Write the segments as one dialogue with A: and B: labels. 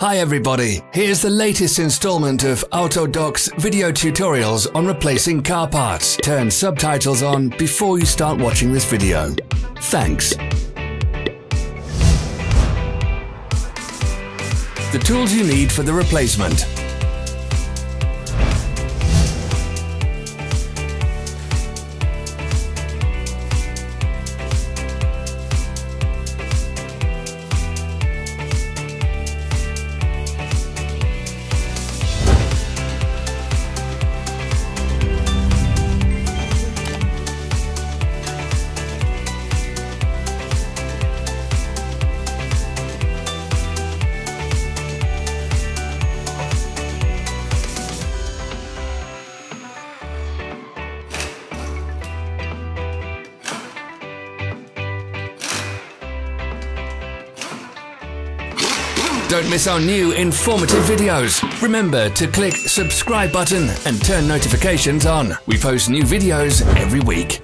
A: Hi everybody, here's the latest installment of Autodoc's video tutorials on replacing car parts. Turn subtitles on before you start watching this video. Thanks. The tools you need for the replacement. Don't miss our new informative videos. Remember to click subscribe button and turn notifications on. We post new videos every week.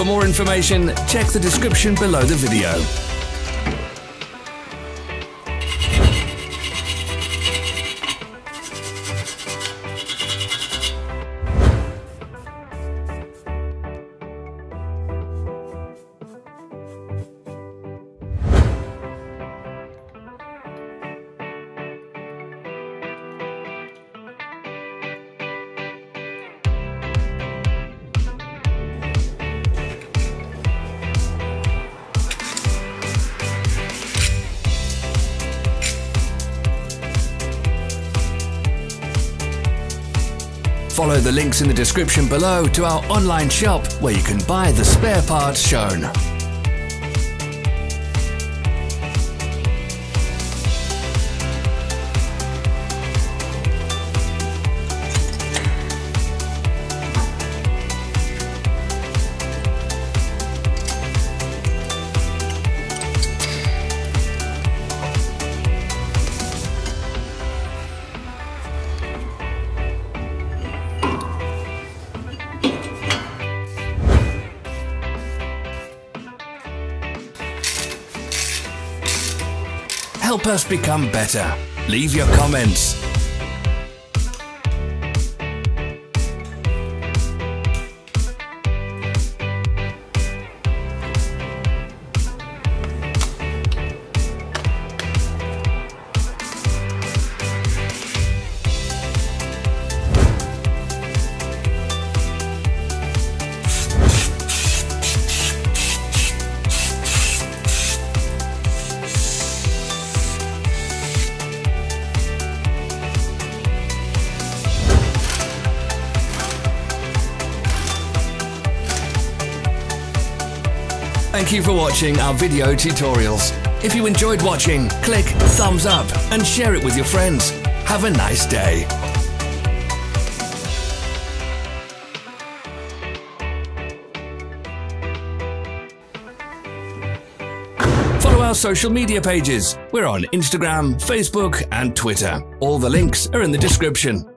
A: For more information, check the description below the video. Follow the links in the description below to our online shop where you can buy the spare parts shown. Help us become better. Leave your comments. Thank you for watching our video tutorials. If you enjoyed watching, click thumbs up and share it with your friends. Have a nice day. Follow our social media pages. We're on Instagram, Facebook, and Twitter. All the links are in the description.